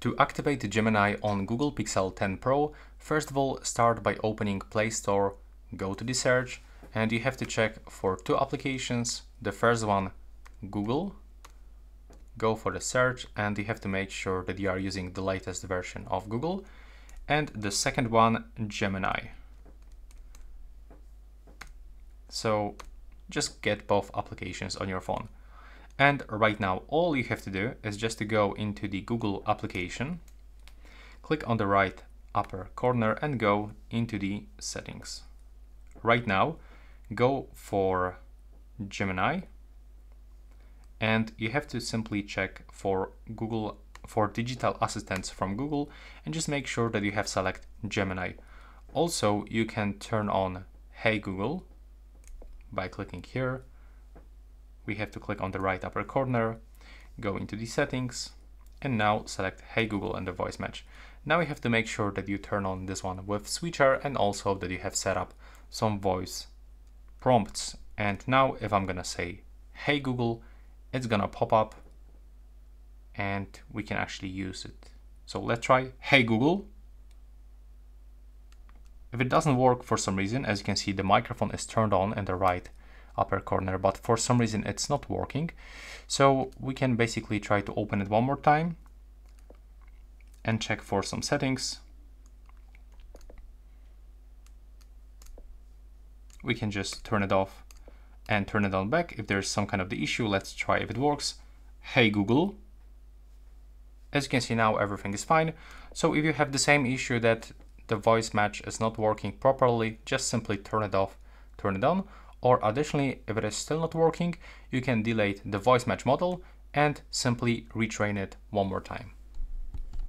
To activate Gemini on Google Pixel 10 Pro, first of all, start by opening Play Store, go to the search, and you have to check for two applications. The first one, Google, go for the search, and you have to make sure that you are using the latest version of Google. And the second one, Gemini. So just get both applications on your phone. And right now, all you have to do is just to go into the Google application, click on the right upper corner and go into the settings. Right now, go for Gemini and you have to simply check for Google for digital assistants from Google and just make sure that you have select Gemini. Also, you can turn on Hey Google by clicking here we have to click on the right upper corner, go into the settings, and now select Hey Google and the voice match. Now you have to make sure that you turn on this one with switcher and also that you have set up some voice prompts. And now if I'm gonna say Hey Google, it's gonna pop up and we can actually use it. So let's try Hey Google. If it doesn't work for some reason, as you can see, the microphone is turned on in the right upper corner, but for some reason it's not working. So we can basically try to open it one more time and check for some settings. We can just turn it off and turn it on back. If there's some kind of the issue, let's try if it works. Hey Google. As you can see now, everything is fine. So if you have the same issue that the voice match is not working properly, just simply turn it off, turn it on, or additionally, if it is still not working, you can delete the voice match model and simply retrain it one more time.